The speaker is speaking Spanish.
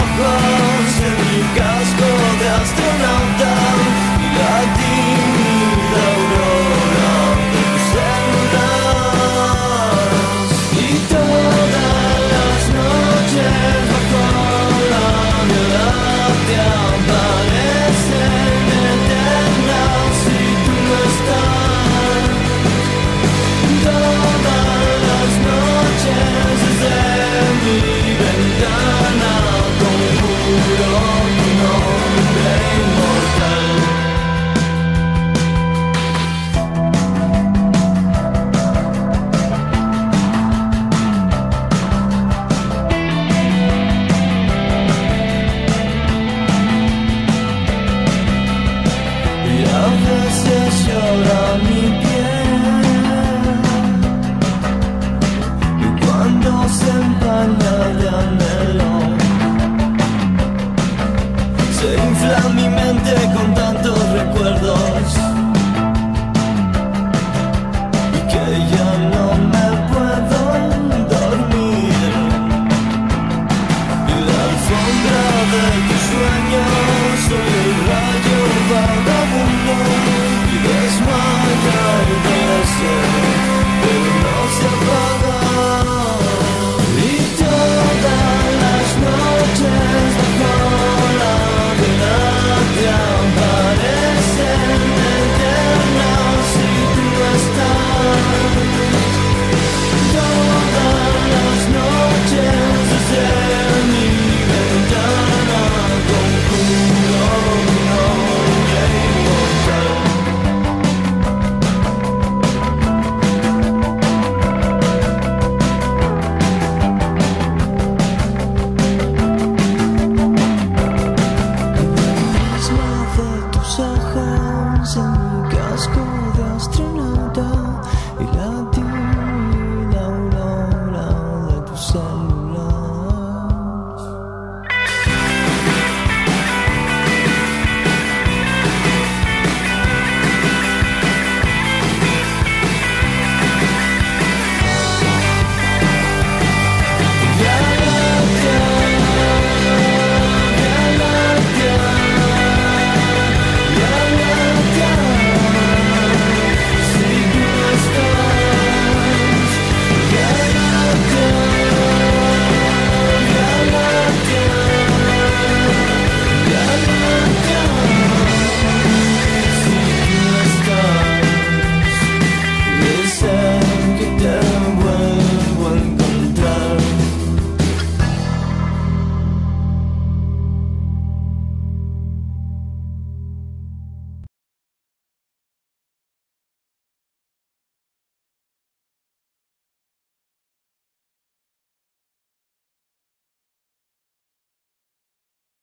ojos en mi casco de astronauta.